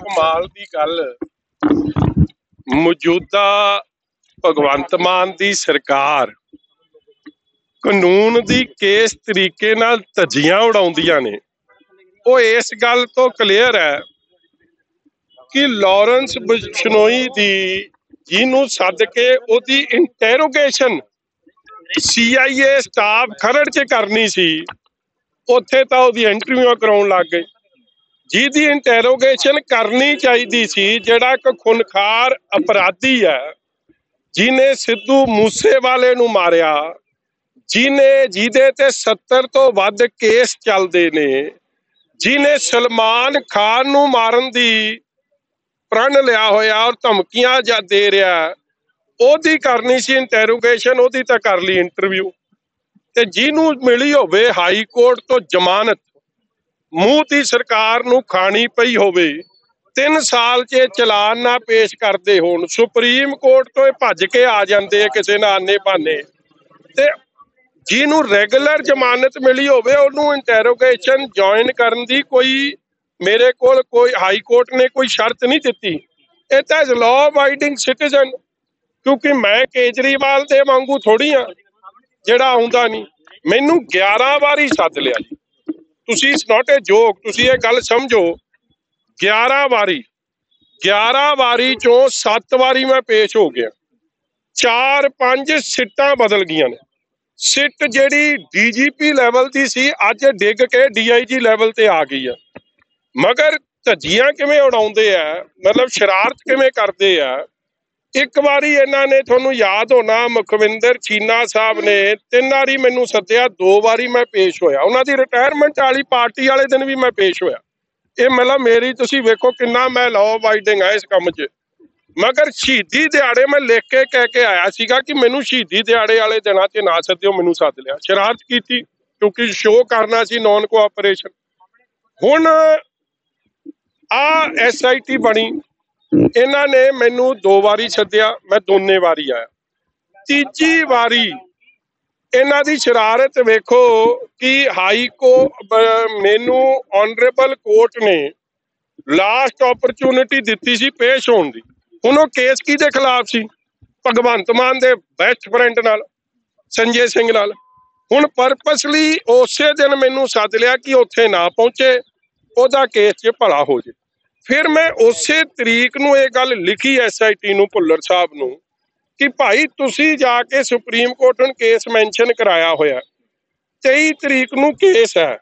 ਕਮਾਲ ਦੀ ਗੱਲ। ਮੌਜੂਦਾ ਭਗਵੰਤ ਮਾਨ ਦੀ ਸਰਕਾਰ ਕਾਨੂੰਨ ਦੀ ਕਿਸ ਤਰੀਕੇ ਨਾਲ ਧੱਜੀਆਂ ਉਡਾਉਂਦੀਆਂ ਨੇ। ਉਹ ਇਸ ਗੱਲ ਤੋਂ ਕਲੀਅਰ ਹੈ ਕਿ ਲਾਰੈਂਸ ਬਿਸ਼ਨੋਈ ਦੀ ਜਿਹਨੂੰ ਸੱਦ ਕੇ ਉਹਦੀ ਇੰਟਰੋਗੇਸ਼ਨ ਸੀਆਈਏ ਸਟਾਫ ਖਰੜ 'ਚ ਕਰਨੀ ਸੀ, ਉੱਥੇ ਤਾਂ ਉਹਦੀ ਇੰਟਰਵਿਊ ਕਰਾਉਣ ਲੱਗ ਗਏ। ਜਿਹਦੀ ਇੰਟਰੋਗੇਸ਼ਨ ਕਰਨੀ ਚਾਹੀਦੀ ਸੀ, ਜਿਹੜਾ ਇੱਕ ਖੁਨਖਾਰ ਅਪਰਾਧੀ ਹੈ ਜਿਨੇ ਸਿੱਧੂ ਮੂਸੇਵਾਲੇ ਨੂੰ ਮਾਰਿਆ ਜਿਨੇ ਜਿਹਦੇ ਤੇ 70 ਤੋਂ ਵੱਧ ਕੇਸ ਚੱਲਦੇ ਨੇ ਜਿਨੇ ਸਲਮਾਨ ਖਾਨ ਨੂੰ ਮਾਰਨ ਦੀ ਪ੍ਰਣ ਲਿਆ ਹੋਇਆ ਔਰ ਧਮਕੀਆਂ ਜਾਂ ਦੇ ਰਿਹਾ ਉਹਦੀ ਕਰਨੀ ਸੀ ਇੰਟਰੋਗੇਸ਼ਨ ਉਹਦੀ ਤਾਂ ਕਰ ਲਈ ਇੰਟਰਵਿਊ ਤੇ ਜਿਹਨੂੰ ਮਿਲੀ ਹੋਵੇ ਹਾਈ ਕੋਰਟ ਤੋਂ ਜ਼ਮਾਨਤ ਮੂੰਹ ਦੀ ਸਰਕਾਰ ਨੂੰ ਖਾਣੀ ਪਈ ਹੋਵੇ 3 ਸਾਲ 'ਚ ਇਹ ਚਲਾਨ ਨਾ ਪੇਸ਼ ਕਰਦੇ ਹੋਣ, ਸੁਪਰੀਮ ਕੋਰਟ ਤੋਂ ਇਹ ਭੱਜ ਕੇ ਆ ਜਾਂਦੇ ਕਿਸੇ ਨਾ ਆਨੇ ਬਹਾਨੇ ਤੇ ਜਿਹਨੂੰ ਰੈਗੂਲਰ ਜ਼ਮਾਨਤ ਮਿਲੀ ਹੋਵੇ, ਉਹਨੂੰ ਇੰਟਰੋਗੇਸ਼ਨ ਜੁਆਇਨ ਕਰਨ ਦੀ ਕੋਈ ਮੇਰੇ ਕੋਲ ਕੋਈ ਹਾਈ ਕੋਰਟ ਨੇ ਕੋਈ ਸ਼ਰਤ ਨਹੀਂ ਦਿੱਤੀ। ਇਹ ਤਾਂ ਲਾਅ ਅਬਾਈਡਿੰਗ ਸਿਟੀਜ਼ਨ ਕਿਉਂਕਿ ਮੈਂ ਕੇਜਰੀਵਾਲ ਦੇ ਵਾਂਗੂ ਥੋੜੀ ਆ ਜਿਹੜਾ ਆਉਂਦਾ ਨਹੀਂ। ਮੈਨੂੰ 11 ਵਾਰੀ ਸੱਦ ਲਿਆ ਤੁਸੀਂ ਇਟਸ ਨਾਟ ਅ ਜੋਕ ਤੁਸੀਂ ਇਹ ਗੱਲ ਸਮਝੋ। 11 ਵਾਰੀ 11 ਵਾਰੀ ਚੋਂ 7 ਵਾਰੀ ਮੈਂ ਪੇਸ਼ ਹੋ ਗਿਆ। 4 5 ਸਿੱਟਾਂ ਬਦਲ ਗਈਆਂ ਨੇ। ਸਿੱਟ ਜਿਹੜੀ ਡੀਜੀਪੀ ਲੈਵਲ ਦੀ ਸੀ, ਅੱਜ ਡਿੱਗ ਕੇ ਡੀਆਈਜੀ ਲੈਵਲ ਤੇ ਆ ਗਈ ਆ। ਮਗਰ ਧੱਜੀਆਂ ਕਿਵੇਂ ਉਡਾਉਂਦੇ ਆ? ਮਤਲਬ ਸ਼ਰਾਰਤ ਕਿਵੇਂ ਕਰਦੇ ਆ? ਇੱਕ ਵਾਰੀ ਇਹਨਾਂ ਨੇ ਤੁਹਾਨੂੰ ਯਾਦ ਹੋਣਾ, ਮੁਖਵਿੰਦਰ ਚੀਨਾ ਸਾਹਿਬ ਨੇ ਤਿੰਨ ਵਾਰੀ ਮੈਨੂੰ ਸੱਦਿਆ, ਦੋ ਵਾਰੀ ਮੈਂ ਪੇਸ਼ ਹੋਇਆ। ਉਹਨਾਂ ਦੀ ਰਿਟਾਇਰਮੈਂਟ ਵਾਲੀ ਪਾਰਟੀ ਵਾਲੇ ਦਿਨ ਵੀ ਮੈਂ ਪੇਸ਼ ਹੋਇਆ। ਇਹ ਮਤਲਬ ਮੇਰੀ ਤੁਸੀਂ ਵੇਖੋ ਕਿੰਨਾ ਮੈਂ ਲਾਅ ਅਬਾਈਡਿੰਗ ਆ ਇਸ ਕੰਮ 'ਚ। ਮਗਰ ਸ਼ਹੀਦੀ ਦਿਹਾੜੇ ਮੈਂ ਲਿਖ ਕੇ ਕਹਿ ਕੇ ਆਇਆ ਸੀਗਾ ਕਿ ਮੈਨੂੰ ਸ਼ਹੀਦੀ ਦਿਹਾੜੇ ਵਾਲੇ ਦਿਨਾਂ 'ਚ ਨਾ ਸੱਦਿਓ, ਮੈਨੂੰ ਸੱਦ ਲਿਆ। ਸ਼ਰਾਰਤ ਕੀਤੀ ਕਿਉਂਕਿ ਸ਼ੋਅ ਕਰਨਾ ਸੀ ਨਾਨ ਕੋਆਪਰੇਸ਼ਨ ਹੁਣ ਆ ਐਸਆਈਟੀ ਬਣੀ। ਇਹਨਾਂ ਨੇ ਮੈਨੂੰ ਦੋ ਵਾਰੀ ਸੱਦਿਆ, ਮੈਂ ਦੋਨੇ ਵਾਰੀ ਆਇਆ। ਤੀਜੀ ਵਾਰੀ ਇਹਨਾਂ ਦੀ ਸ਼ਰਾਰਤ ਵੇਖੋ ਕਿ ਹਾਈ ਕੋ ਮੈਨੂੰ ਆਨਰੇਬਲ ਕੋਰਟ ਨੇ ਲਾਸਟ ਓਪਰਚੁਨਿਟੀ ਦਿੱਤੀ ਸੀ ਪੇਸ਼ ਹੋਣ ਦੀ। ਹੁਣ ਉਹ ਕੇਸ ਕਿਹਦੇ ਖਿਲਾਫ ਸੀ? ਭਗਵੰਤ ਮਾਨ ਦੇ ਬੈਸਟ ਫਰੈਂਡ ਨਾਲ, ਸੰਜੇ ਸਿੰਘ ਨਾਲ। ਹੁਣ ਪਰਪਸਲੀ ਉਸੇ ਦਿਨ ਮੈਨੂੰ ਸੱਦ ਲਿਆ ਕਿ ਉੱਥੇ ਨਾ ਪਹੁੰਚੇ, ਉਹਦਾ ਕੇਸ 'ਚ ਭਲਾ ਹੋ ਜੇ। ਫਿਰ ਮੈਂ ਉਸੇ ਤਰੀਕ ਨੂੰ ਇਹ ਗੱਲ ਲਿਖੀ ਐਸਆਈਟੀ ਨੂੰ ਭੁੱਲਰ ਸਾਹਿਬ ਨੂੰ ਕਿ ਭਾਈ ਤੁਸੀਂ ਜਾ ਕੇ ਸੁਪਰੀਮ ਕੋਰਟ ਨੂੰ ਕੇਸ ਮੈਂਸ਼ਨ ਕਰਾਇਆ ਹੋਇਆ। 23 ਤਰੀਕ ਨੂੰ ਕੇਸ ਹੈ।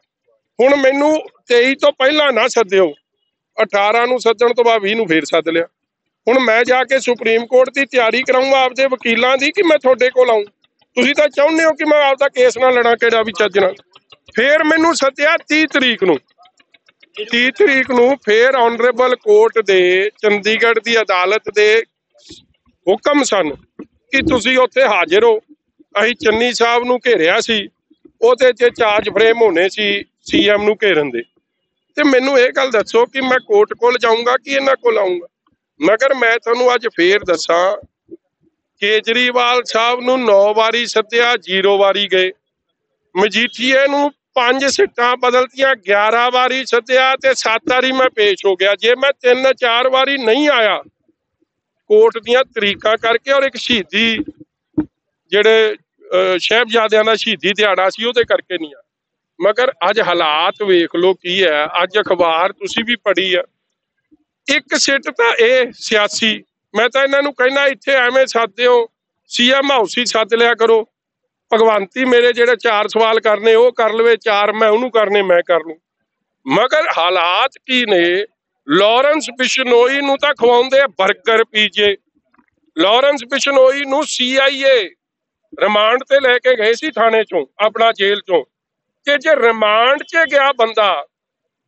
ਹੁਣ ਮੈਨੂੰ 23 ਤੋਂ ਪਹਿਲਾਂ ਨਾ ਸੱਦਿਓ। 18 ਨੂੰ ਸੱਦਣ ਤੋਂ ਬਾਅਦ 20 ਨੂੰ ਫੇਰ ਸੱਦ ਲਿਆ। ਹੁਣ ਮੈਂ ਜਾ ਕੇ ਸੁਪਰੀਮ ਕੋਰਟ ਦੀ ਤਿਆਰੀ ਕਰਾਉਂਗਾ ਆਪਦੇ ਵਕੀਲਾਂ ਦੀ ਕਿ ਮੈਂ ਤੁਹਾਡੇ ਕੋਲ ਆਉਂ ਤੁਸੀਂ ਤਾਂ ਚਾਹੁੰਦੇ ਹੋ ਕਿ ਮੈਂ ਆਪਦਾ ਕੇਸ ਨਾਲ ਲੜਾਂ ਕਿਹੜਾ ਵੀ ਚੱਜ ਨਾਲ। ਫੇਰ ਮੈਨੂੰ ਸੱਦਿਆ 30 ਤਰੀਕ ਨੂੰ। 30 ਤਰੀਕ ਨੂੰ ਫੇਰ ਆਨਰੇਬਲ ਕੋਰਟ ਦੇ, ਚੰਡੀਗੜ੍ਹ ਦੀ ਅਦਾਲਤ ਦੇ ਹੁਕਮ ਸਨ ਕਿ ਤੁਸੀਂ ਉੱਥੇ ਹਾਜ਼ਰ ਹੋ। ਅਸੀਂ ਚੰਨੀ ਸਾਹਿਬ ਨੂੰ ਘੇਰਿਆ ਸੀ, ਉਹਦੇ 'ਚ ਚਾਰਜ ਫਰੇਮ ਹੋਣੇ ਸੀ ਸੀਐਮ ਨੂੰ ਘੇਰਨ ਦੇ। ਤੇ ਮੈਨੂੰ ਇਹ ਗੱਲ ਦੱਸੋ ਕਿ ਮੈਂ ਕੋਰਟ ਕੋਲ ਜਾਊਂਗਾ ਕਿ ਇਹਨਾਂ ਕੋਲ ਆਊਂਗਾ? ਮਗਰ ਮੈਂ ਤੁਹਾਨੂੰ ਅੱਜ ਫੇਰ ਦੱਸਾਂ, ਕੇਜਰੀਵਾਲ ਸਾਹਿਬ ਨੂੰ 9 ਵਾਰੀ ਸੱਦਿਆ 0 ਵਾਰੀ ਗਏ। ਮਜੀਠੀਏ ਨੂੰ ਪੰਜ ਸਿੱਟਾਂ ਬਦਲਤੀਆਂ 11 ਵਾਰੀ ਸੱਦਿਆ ਤੇ 7 ਵਾਰੀ ਮੈਂ ਪੇਸ਼ ਹੋ ਗਿਆ। ਜੇ ਮੈਂ 3-4 ਵਾਰੀ ਨਹੀਂ ਆਇਆ ਕੋਰਟ ਦੀਆਂ ਤਰੀਕਾਂ ਕਰਕੇ ਔਰ ਇੱਕ ਸ਼ਹੀਦੀ ਜਿਹੜੇ ਅਹ, ਸਾਹਿਬਜ਼ਾਦਿਆਂ ਦਾ ਸ਼ਹੀਦੀ ਦਿਹਾੜਾ ਸੀ ਉਹਦੇ ਕਰਕੇ ਨਹੀਂ ਆ ਮਗਰ ਅੱਜ ਹਾਲਾਤ ਵੇਖ ਲੋ ਕੀ ਹੈ। ਅੱਜ ਅਖਬਾਰ ਤੁਸੀਂ ਵੀ ਪੜ੍ਹੀ ਆ। ਇੱਕ ਸਿੱਟ ਤਾਂ ਇਹ ਸਿਆਸੀ। ਮੈਂ ਤਾਂ ਇਹਨਾਂ ਨੂੰ ਕਹਿਣਾ ਇੱਥੇ ਐਵੇਂ ਸਾਧਿਓ ਸੀਐਮ ਹਾਊਸ ਹੀ ਸੱਦ ਲਿਆ ਕਰੋ। ਭਗਵੰਤੀ ਮੇਰੇ ਜਿਹੜੇ ਚਾਰ ਸਵਾਲ ਕਰਨੇ, ਉਹ ਕਰ ਲਵੇ, ਚਾਰ ਮੈਂ ਉਹਨੂੰ ਕਰਨੇ, ਮੈਂ ਕਰ ਲੂੰ। ਮਗਰ ਹਾਲਾਤ ਕੀ ਨੇ? ਲਾਰੈਂਸ ਬਿਸ਼ਨੋਈ ਨੂੰ ਤਾਂ ਖਵਾਉਂਦੇ ਆ 버ਗਰ ਪੀਜੇ। ਲਾਰੈਂਸ ਬਿਸ਼ਨੋਈ ਨੂੰ ਸੀਆਈਏ ਰਿਮਾਂਡ ਤੇ ਲੈ ਕੇ ਗਏ ਸੀ ਥਾਣੇ ਚੋਂ, ਆਪਣਾ ਜੇਲ੍ਹ ਚੋਂ। ਕਿ ਜੇ ਰਿਮਾਂਡ 'ਚ ਗਿਆ ਬੰਦਾ,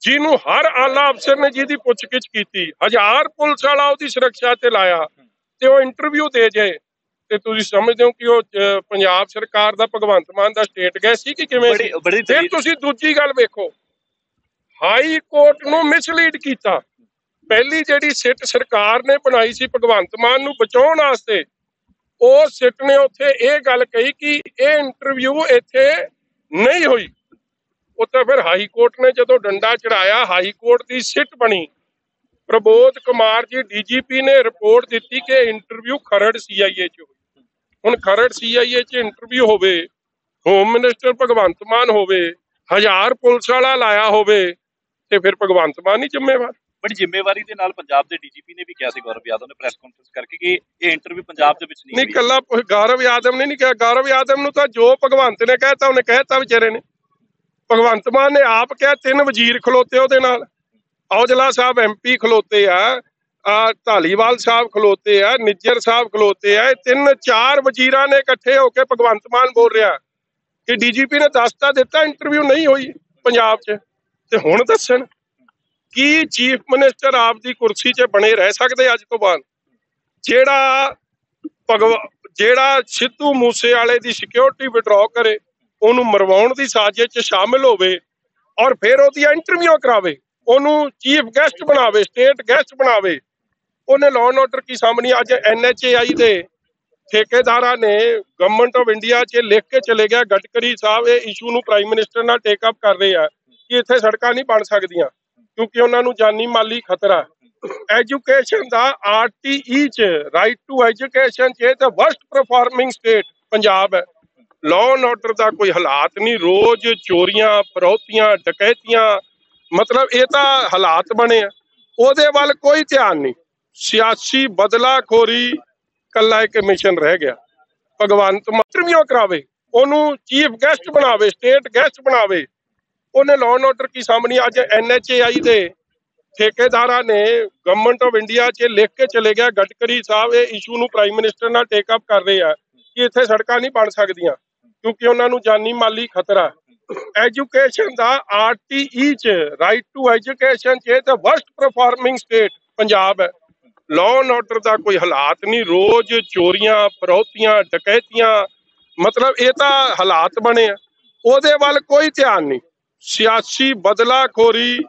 ਜਿਹਨੂੰ ਹਰ ਆਲਾ ਅਫਸਰ ਨੇ ਜਿਹਦੀ ਪੁੱਛਗਿੱਛ ਕੀਤੀ, ਹਜ਼ਾਰ ਪੁਲਿਸ ਵਾਲਾ ਉਹਦੀ ਸੁਰੱਖਿਆ ਤੇ ਲਾਇਆ ਤੇ ਉਹ ਇੰਟਰਵਿਊ ਦੇ ਜੇ। ਤੇ ਤੁਸੀਂ ਸਮਝਦੇ ਹੋ ਕਿ ਉਹ ਪੰਜਾਬ ਸਰਕਾਰ ਦਾ ਭਗਵੰਤ ਮਾਨ ਦਾ ਸਟੇਟ ਗਏ ਸੀ ਕਿ ਕਿਵੇਂ ਸੀ? ਫਿਰ ਤੁਸੀਂ ਦੂਜੀ ਗੱਲ ਵੇਖੋ। ਹਾਈ ਕੋਰਟ ਨੂੰ ਮਿਸਲੀਡ ਕੀਤਾ। ਪਹਿਲੀ ਜਿਹੜੀ ਸਿੱਟ ਸਰਕਾਰ ਨੇ ਬਣਾਈ ਸੀ ਭਗਵੰਤ ਮਾਨ ਨੂੰ ਬਚਾਉਣ ਵਾਸਤੇ ਉਹ ਸਿੱਟ ਨੇ ਉੱਥੇ ਇਹ ਗੱਲ ਕਹੀ ਕਿ ਇਹ ਇੰਟਰਵਿਊ ਇੱਥੇ ਨਹੀਂ ਹੋਈ। ਉੱਥੇ ਫਿਰ ਹਾਈ ਕੋਰਟ ਨੇ ਜਦੋਂ ਡੰਡਾ ਚੜਾਇਆ ਹਾਈ ਕੋਰਟ ਦੀ ਸਿੱਟ ਬਣੀ। ਪ੍ਰਬੋਧ ਕੁਮਾਰ ਜੀ ਡੀਜੀਪੀ ਨੇ ਰਿਪੋਰਟ ਦਿੱਤੀ ਕਿ ਇੰਟਰਵਿਊ ਖਰੜ ਸੀਆਈਏ ਚ ਹੋਈ। ਹੁਣ ਖਰੜ ਸੀਆਈਏ ਚ ਇੰਟਰਵਿਊ ਹੋਵੇ ਹੋਮ ਮਿਨਿਸਟਰ ਭਗਵੰਤ ਮਾਨ ਹੋਵੇ ਹਜ਼ਾਰ ਪੁਲਿਸ ਵਾਲਾ ਲਾਇਆ ਹੋਵੇ ਤੇ ਫਿਰ ਭਗਵੰਤ ਮਾਨ ਹੀ ਜ਼ਿੰਮੇਵਾਰ। ਬੜੀ ਜ਼ਿੰਮੇਵਾਰੀ ਦੇ ਨਾਲ ਪੰਜਾਬ ਦੇ ਡੀਜੀਪੀ ਨੇ ਵੀ ਕਿਹਾ ਸੀ ਗੌਰਵ ਯਾਦਵ ਨੇ ਪ੍ਰੈਸ ਕਾਨਫਰੰਸ ਕਰਕੇ ਕਿ ਇਹ ਇੰਟਰਵਿਊ ਪੰਜਾਬ ਦੇ ਵਿੱਚ ਨਹੀਂ ਨਹੀਂ। ਕੱਲਾ ਗੌਰਵ ਯਾਦਵ ਨੇ ਨਹੀਂ ਕਿਹਾ। ਗੌਰਵ ਯਾਦਵ ਨੂੰ ਤਾਂ ਜੋ ਭਗਵੰਤ ਨੇ ਕਹਿਤਾ ਉਹਨੇ ਕਹਿਤਾ ਵਿਚਾਰੇ ਨੇ। ਭਗਵੰਤ ਮਾਨ ਨੇ ਆਪ ਕਿਹਾ ਤਿੰਨ ਵਜ਼ੀਰ ਖਲੋਤੇ ਉਹਦੇ ਨਾਲ। ਔਜਲਾ ਸਾਹਿਬ ਐਮਪੀ ਖਲੋਤੇ ਆ। ਢਾਲੀਵਾਲ ਸਾਹਿਬ ਖਲੋਤੇ ਆ, ਨਿੱਜਰ ਸਾਹਿਬ ਖਲੋਤੇ ਆ ਤਿੰਨ ਚਾਰ ਵਜ਼ੀਰਾਂ ਨੇ ਇਕੱਠੇ ਹੋ ਕੇ ਭਗਵੰਤ ਮਾਨ ਬੋਲ ਰਿਹਾ ਕਿ ਡੀਜੀਪੀ ਨੇ ਦੱਸਤਾ ਦਿੱਤਾ, ਇੰਟਰਵਿਊ ਨਹੀਂ ਹੋਈ ਪੰਜਾਬ 'ਚ। ਤੇ ਹੁਣ ਦੱਸਣ ਕੀ ਚੀਫ ਮਿਨਿਸਟਰ ਆਪ ਦੀ ਕੁਰਸੀ 'ਚ ਬਣੇ ਰਹਿ ਸਕਦੇ ਅੱਜ ਤੋਂ ਬਾਅਦ? ਜਿਹੜਾ ਭਗਵ, ਜਿਹੜਾ ਸਿੱਧੂ ਮੂਸੇ ਵਾਲੇ ਦੀ ਸਿਕਿਉਰਿਟੀ ਵਿਡਰਾਅ ਕਰੇ, ਉਹਨੂੰ ਮਰਵਾਉਣ ਦੀ ਸਾਜ਼ਿਸ਼ 'ਚ ਸ਼ਾਮਿਲ ਹੋਵੇ ਔਰ ਫਿਰ ਉਹਦੀਆਂ ਇੰਟਰਵਿਊ ਕਰਾਵੇ, ਉਹਨੂੰ ਚੀਫ ਗੈਸਟ ਬਣਾਵੇ ਸਟੇਟ ਗੈਸਟ ਬਣਾਵੇ ਉਹਨੇ ਲਾਅ ਐਂਡ ਆਰਡਰ ਕੀ ਸਾਹਮਣੇ ਅੱਜ ਐਨਐਚਏਆਈ ਦੇ ਠੇਕੇਦਾਰਾਂ ਨੇ ਗਵਰਨਮੈਂਟ ਆਫ ਇੰਡੀਆ 'ਚ ਲਿਖ ਕੇ ਚਲੇ ਗਿਆ। ਗਡਕਰੀ ਸਾਹਿਬ ਇਹ ਇਸ਼ੂ ਨੂੰ ਪ੍ਰਾਈਮ ਮਿਨਿਸਟਰ ਨਾਲ ਟੇਕ ਅਪ ਕਰ ਰਹੇ ਆ ਕਿ ਇੱਥੇ ਸੜਕਾਂ ਨਹੀਂ ਬਣ ਸਕਦੀਆਂ, ਕਿਉਂਕਿ ਉਹਨਾਂ ਨੂੰ ਜਾਨੀ ਮਾਲੀ ਖਤਰਾ। ਐਜੂਕੇਸ਼ਨ ਦਾ ਆਰਟੀਈ ਚ ਰਾਈਟ ਟੂ ਐਜੂਕੇਸ਼ਨ ਚ ਤਾਂ ਵਰਸਟ ਪਰਫਾਰਮਿੰਗ ਸਟੇਟ ਪੰਜਾਬ ਹੈ। ਲਾਅ ਐਂਡ ਆਰਡਰ ਦਾ ਕੋਈ ਹਾਲਾਤ ਨਹੀਂ, ਰੋਜ਼ ਚੋਰੀਆਂ, ਫਰੌਤੀਆਂ, ਡਕੈਤੀਆਂ, ਮਤਲਬ ਇਹ ਤਾਂ ਹਾਲਾਤ ਬਣੇ ਆ। ਉਹਦੇ ਵੱਲ ਕੋਈ ਧਿਆਨ ਨਹੀਂ। ਸਿਆਸੀ ਬਦਲਾਖੋਰੀ ਕੱਲਾ ਇੱਕ ਮਿਸ਼ਨ ਰਹਿ ਗਿਆ। ਭਗਵੰਤ ਇੰਟਰਵਿਊ ਕਰਾਵੇ, ਉਹਨੂੰ ਚੀਫ ਗੈਸਟ ਬਣਾਵੇ ਸਟੇਟ ਗੈਸਟ ਬਣਾਵੇ। ਉਹਨੇ ਲਾਅ ਐਂਡ ਆਰਡਰ ਕੀ ਸਾਹਮਣੇ ਅੱਜ ਐਨਐਚਏਆਈ ਦੇ ਠੇਕੇਦਾਰਾਂ ਨੇ ਗਵਰਨਮੈਂਟ ਆਫ ਇੰਡੀਆ 'ਚ ਲਿਖ ਕੇ ਚਲੇ ਗਿਆ, ਗਡਕਰੀ ਸਾਹਿਬ ਇਹ ਇਸ਼ੂ ਨੂੰ ਪ੍ਰਾਈਮ ਮਿਨਿਸਟਰ ਨਾਲ ਟੇਕ ਅਪ ਕਰ ਰਹੇ ਆ ਕਿ ਇੱਥੇ ਸੜਕਾਂ ਨਹੀਂ ਬਣ ਸਕਦੀਆਂ, ਕਿਉਂਕਿ ਉਹਨਾਂ ਨੂੰ ਜਾਨੀ ਮਾਲੀ ਖਤਰਾ। ਐਜੂਕੇਸ਼ਨ ਦਾ ਆਰਟੀਈ ਚ ਰਾਈਟ ਟੂ ਐਜੂਕੇਸ਼ਨ ਚ ਤਾਂ ਵਰਸਟ ਪਰਫਾਰਮਿੰਗ ਸਟੇਟ ਪੰਜਾਬ ਹੈ। ਲਾਅ ਐਂਡ ਆਰਡਰ ਦਾ ਕੋਈ ਹਾਲਾਤ ਨਹੀਂ, ਰੋਜ਼ ਚੋਰੀਆਂ, ਫਰੌਤੀਆਂ, ਡਕੈਤੀਆਂ, ਮਤਲਬ ਇਹ ਤਾਂ ਹਾਲਾਤ ਬਣੇ ਆ। ਉਹਦੇ ਵੱਲ ਕੋਈ ਧਿਆਨ ਨਹੀਂ। ਸਿਆਸੀ ਬਦਲਾਖੋਰੀ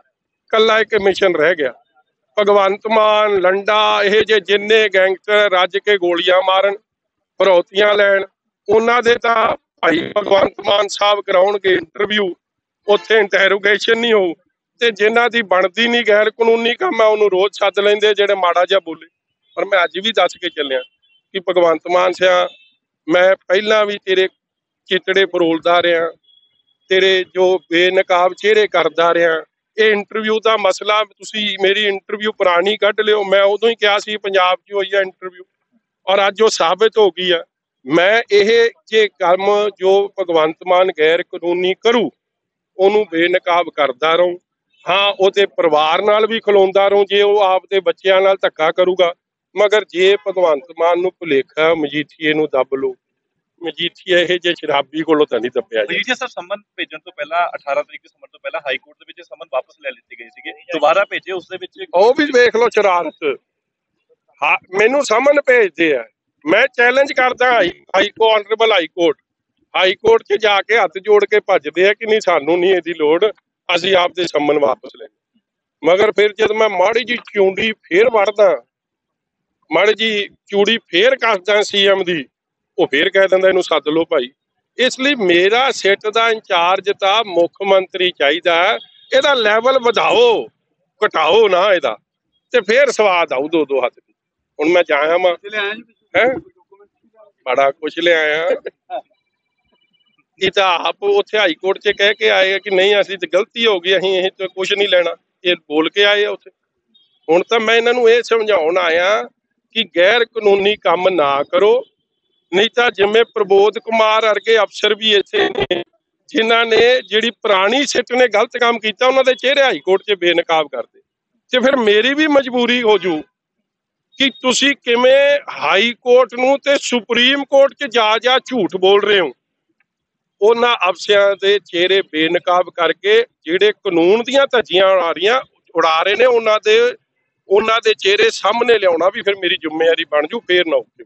ਕੱਲਾ ਇੱਕ ਮਿਸ਼ਨ ਰਹਿ ਗਿਆ। ਭਗਵੰਤ ਮਾਨ, ਲੰਡਾ, ਇਹ ਜੇ ਜਿੰਨੇ ਗੈਂਗਸਟਰ ਰੱਜ ਕੇ ਗੋਲੀਆਂ ਮਾਰਨ, ਫਰੌਤੀਆਂ ਲੈਣ, ਉਹਨਾਂ ਦੇ ਤਾਂ ਭਾਈ ਭਗਵੰਤ ਮਾਨ ਸਾਹਿਬ ਕਰਾਉਣਗੇ ਇੰਟਰਵਿਊ ਉੱਥੇ ਇੰਟਰੋਗੇਸ਼ਨ ਨਹੀਂ ਹੋਊ। ਤੇ ਜਿਨ੍ਹਾਂ ਦੀ ਬਣਦੀ ਨਹੀਂ ਗੈਰ ਕਾਨੂੰਨੀ ਕੰਮ ਆ, ਉਹਨੂੰ ਰੋਜ਼ ਸੱਦ ਲੈਂਦੇ ਜਿਹੜੇ ਮਾੜਾ ਜਿਹਾ ਬੋਲੇ। ਪਰ ਮੈਂ ਅੱਜ ਵੀ ਦੱਸ ਕੇ ਚੱਲਿਆ ਕਿ ਭਗਵੰਤ ਮਾਨ ਸਿਆ, ਮੈਂ ਪਹਿਲਾਂ ਵੀ ਤੇਰੇ ਚਿੱਤੜੇ ਬਰੋਲਦਾ ਰਿਹਾ, ਤੇਰੇ ਜੋ ਬੇਨਕਾਬ ਚਿਹਰੇ ਕਰਦਾ ਰਿਹਾ। ਇਹ ਇੰਟਰਵਿਊ ਦਾ ਮਸਲਾ, ਤੁਸੀਂ ਮੇਰੀ ਇੰਟਰਵਿਊ ਪੁਰਾਣੀ ਕੱਢ ਲਿਓ। ਮੈਂ ਉਦੋਂ ਹੀ ਕਿਹਾ ਸੀ, ਪੰਜਾਬ 'ਚ ਹੋਈ ਆ ਇੰਟਰਵਿਊ ਔਰ ਅੱਜ ਉਹ ਸਾਬਤ ਹੋ ਗਈ ਆ। ਮੈਂ ਇਹ ਜੇ ਕੰਮ ਜੋ ਭਗਵੰਤ ਮਾਨ ਗੈਰ ਕਾਨੂੰਨੀ ਕਰੂ, ਉਹਨੂੰ ਬੇਨਕਾਬ ਕਰਦਾ ਰਹੂੰ। ਹਾਂ ਉਹਦੇ ਪਰਿਵਾਰ ਨਾਲ ਵੀ ਖਲੋਂਦਾ ਰਹੂੰ ਜੇ ਉਹ ਆਪਦੇ ਬੱਚਿਆਂ ਨਾਲ ਧੱਕਾ ਕਰੂਗਾ। ਮਗਰ ਜੇ ਭਗਵੰਤ ਮਾਨ ਨੂੰ ਭੁਲੇਖਾ ਮਜੀਠੀਏ ਨੂੰ ਦੱਬ ਲਓ ਮਜੀਠੀਆ ਇਹ ਜੇ ਸ਼ਰਾਬੀ ਕੋਲੋਂ ਤਾਂ ਨਹੀਂ ਦੱਬਿਆ ਜੀ ਮਜੀਠੀਆ ਸਾਹਿਬ ਸੰਮਨ ਭੇਜਣ ਤੋਂ ਪਹਿਲਾਂ 18 ਤਰੀਕ ਦੇ ਸੰਮਨ ਤੋਂ ਪਹਿਲਾਂ ਹਾਈ ਕੋਰਟ ਦੇ ਵਿੱਚ ਸੰਮਨ ਵਾਪਸ ਲੈ ਲਿੱਤੇ ਗਏ ਸੀਗੇ। ਦੁਬਾਰਾ ਭੇਜੇ ਉਸ ਦੇ ਵਿੱਚ ਉਹ ਵੀ ਵੇਖ ਲਓ ਸ਼ਰਾਰਤ। ਹਾਂ ਮੈਨੂੰ ਸਮਨ ਭੇਜਦੇ ਆ। ਮੈਂ ਚੈਲੰਜ ਕਰਦਾ ਹਾਈ ਹਾਈ ਕੋ honourable high court. High court 'ਚ ਜਾ ਕੇ ਹੱਥ ਜੋੜ ਕੇ ਭੱਜਦੇ ਆ ਕਿ ਨਹੀਂ ਸਾਨੂੰ ਨਹੀਂ ਇਹਦੀ ਲੋੜ। ਅਸੀਂ ਆਪਦੇ ਸੰਮਨ ਵਾਪਸ ਲੈ ਮਗਰ ਫਿਰ ਜਦ ਮੈਂ ਮਾੜੀ ਜੀ ਚੂੰਡੀ ਫੇਰ ਵੜਦਾ ਮਾੜੀ ਜੀ ਚੂੜੀ ਫੇਰ ਕੱਸਦਾ ਸੀਐਮ ਦੀ ਉਹ ਫੇਰ ਕਹਿ ਦਿੰਦਾ ਇਹਨੂੰ ਸੱਦ ਲਓ ਭਾਈ। ਇਸ ਲਈ ਮੇਰਾ ਸਿੱਟ ਦਾ ਇੰਚਾਰਜ ਤਾਂ ਮੁੱਖ ਮੰਤਰੀ ਚਾਹੀਦਾ। ਇਹਦਾ ਲੈਵਲ ਵਧਾਓ ਘਟਾਓ ਨਾ ਇਹਦਾ ਤੇ ਫੇਰ ਸਵਾਦ ਆਊ ਦੋ ਦੋ ਹੱਥ ਦੀ। ਹੁਣ ਮੈਂ ਜਾਇਆ ਮਾ ਹੈ? ਬੜਾ ਕੁਛ ਲਿਆਇਆ। ਇਹ ਤਾਂ ਆਪ ਉੱਥੇ ਹਾਈ ਕੋਰਟ 'ਚ ਕਹਿ ਕੇ ਆਏ ਆ ਕਿ ਨਹੀਂ, ਅਸੀਂ ਤੇ ਗਲਤੀ ਹੋ ਗਈ, ਅਸੀਂ ਇਹ ਤੇ ਕੁਛ ਨਹੀਂ ਲੈਣਾ। ਇਹ ਬੋਲ ਕੇ ਆਏ ਆ ਉੱਥੇ। ਹੁਣ ਤਾਂ ਮੈਂ ਇਹਨਾਂ ਨੂੰ ਇਹ ਸਮਝਾਉਣ ਆਇਆ ਕਿ ਗੈਰ ਕਾਨੂੰਨੀ ਕੰਮ ਨਾ ਕਰੋ, ਨਹੀਂ ਤਾਂ ਜਿਵੇਂ ਪ੍ਰਬੋਧ ਕੁਮਾਰ ਵਰਗੇ ਅਫਸਰ ਵੀ ਇੱਥੇ ਨੇ, ਜਿਨ੍ਹਾਂ ਨੇ ਜਿਹੜੀ ਪੁਰਾਣੀ ਸਿੱਟ ਨੇ ਗਲਤ ਕੰਮ ਕੀਤਾ, ਉਹਨਾਂ ਦੇ ਚਿਹਰੇ ਹਾਈ ਕੋਰਟ 'ਚ ਬੇਨਕਾਬ ਕਰਦੇ ਤੇ ਫਿਰ ਮੇਰੀ ਵੀ ਮਜਬੂਰੀ ਹੋ ਜੂ ਕਿ ਤੁਸੀਂ ਕਿਵੇਂ ਹਾਈ ਕੋਰਟ ਨੂੰ ਤੇ ਸੁਪਰੀਮ ਕੋਰਟ 'ਚ ਜਾ ਜਾ ਝੂਠ ਬੋਲ ਰਹੇ ਹੋ? ਉਹਨਾਂ ਅਫਸਰਾਂ ਦੇ ਚਿਹਰੇ ਬੇਨਕਾਬ ਕਰਕੇ ਜਿਹੜੇ ਕਾਨੂੰਨ ਦੀਆਂ ਧੱਜੀਆਂ ਉਡਾ ਰਹੀਆਂ, ਉਡਾ ਰਹੇ ਨੇ, ਉਹਨਾਂ ਦੇ ਉਹਨਾਂ ਦੇ ਚਿਹਰੇ ਸਾਹਮਣੇ ਲਿਆਉਣਾ ਵੀ ਫਿਰ ਮੇਰੀ ਜ਼ਿੰਮੇਵਾਰੀ ਬਣ ਜੂ, ਫੇਰ ਨਾ ਔਖੇ